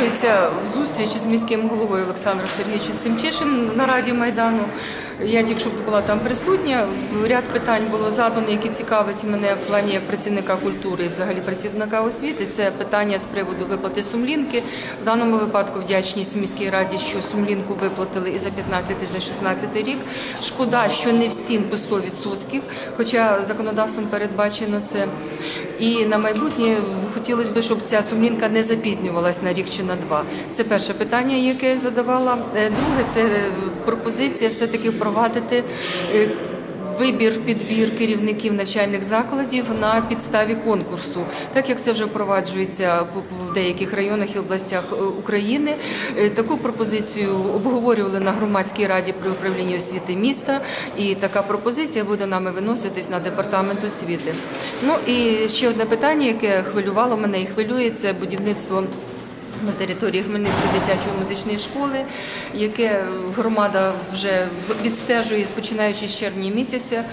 продовжується зустріч з міським головою Олександром Сергійовичем Семчишин на Раді Майдану. Я тільки що була там присутня. Ряд питань було задано, які цікавить мене в плані як працівника культури і взагалі працівника освіти. Це питання з приводу виплати сумлінки. В даному випадку вдячність міській раді, що сумлінку виплатили і за 15, і за 16 рік. Шкода, що не всім по 100%, хоча законодавством передбачено це. І на майбутнє хотілося б, щоб ця сумлінка не запізнювалась на рік чи на два. Це перше питання, яке я задавала. Е, Друге, це е, пропозиція все-таки впровадити. Вибір, підбір керівників навчальних закладів на підставі конкурсу, так як це вже впроваджується в деяких районах і областях е, України. Е, Таку пропозицію обговорювали на громадській раді при управлінні освіти міста, і така пропозиція буде нами виноситись на департамент освіти. Ну і ще одне питання, яке хвилювало мене і хвилює, це будівництво. На території Хмельницької дитячої музичної школи, яке громада вже відстежує починаючи з червня місяця.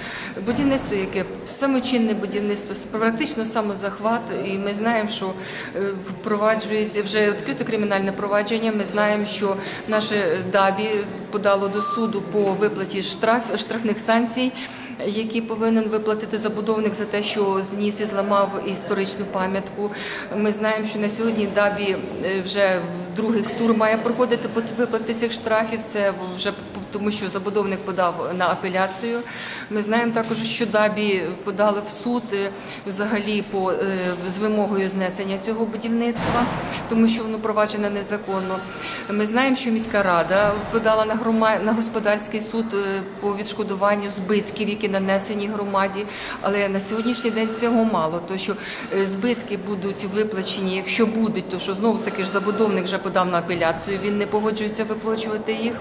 Будівництво, яке самочинне будівництво, практично самозахват. І ми знаємо, що е, впроваджується вже відкрите кримінальне провадження. Ми знаємо, що наше ДАБІ подало до суду по виплаті штраф, штрафних санкцій які повинен виплатити забудовник за те, що зніс і зламав історичну пам'ятку. Ми знаємо, що на сьогодні ДАБІ е, вже другий тур має проходити по виплати цих штрафів. Це вже тому, що забудовник подав на апеляцію. Ми знаємо також, що ДАБІ подали в суд е, взагалі по е, з вимогою знесення цього будівництва, тому що воно проваджене незаконно. Ми знаємо, що міська рада подала на грома... на господарський суд по відшкодуванню збитків, які нанесені громаді. Але на сьогоднішній день цього мало. То що е, збитки будуть виплачені, якщо будуть, то що знову таки ж забудовник вже подав на апеляцію. Він не погоджується виплачувати їх.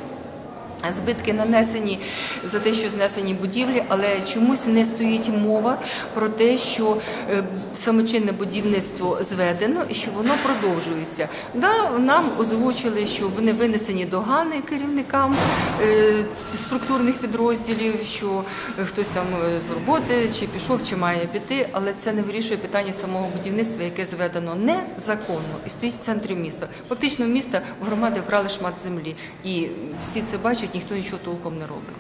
Збитки нанесені за те, що знесені будівлі, але чомусь не стоїть мова про те, що е, самочинне будівництво зведено і що воно продовжується. Да, нам озвучили, що вони винесені догани керівникам е, структурних підрозділів, що хтось там е, з роботи чи пішов, чи має піти, але це не вирішує питання самого будівництва, яке зведено незаконно і стоїть в центрі міста. Фактично, міста в громади вкрали шмат землі, і всі це бачать, ніхто нічого толком не робить.